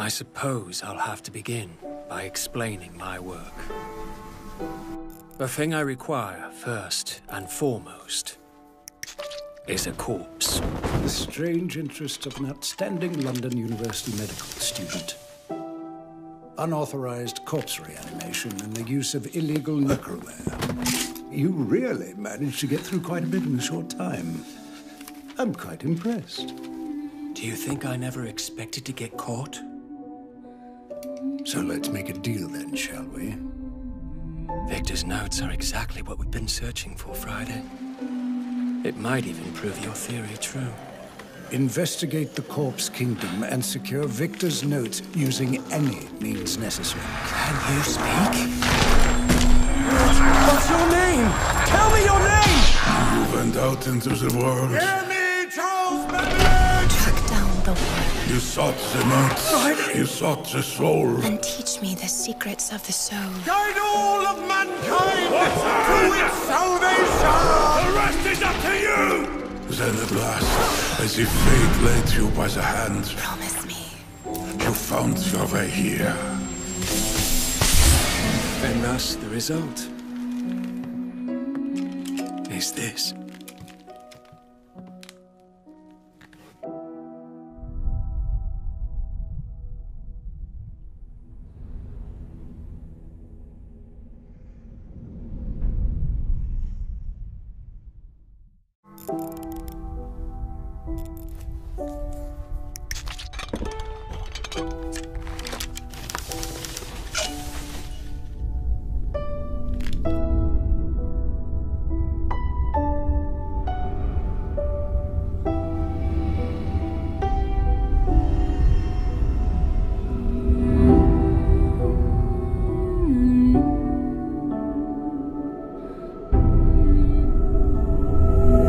I suppose I'll have to begin by explaining my work. The thing I require, first and foremost, is a corpse. The strange interest of an outstanding London University medical student. Unauthorized corpse reanimation and the use of illegal necroware. You really managed to get through quite a bit in a short time. I'm quite impressed. Do you think I never expected to get caught? So let's make a deal then, shall we? Victor's notes are exactly what we've been searching for, Friday. It might even prove your theory true. Investigate the Corpse Kingdom and secure Victor's notes using any means necessary. Can you speak? What's your name? Tell me your name! You went out into the world. Hear me, Charles Babbage! Track down the one You sought the notes. You sought the soul. and teach me the secrets of the soul. Guide all of mankind to its salvation! The rest is up to you! Then at last, I see fate laid you by the hand. Promise me. You found your way here. And thus, the result is this.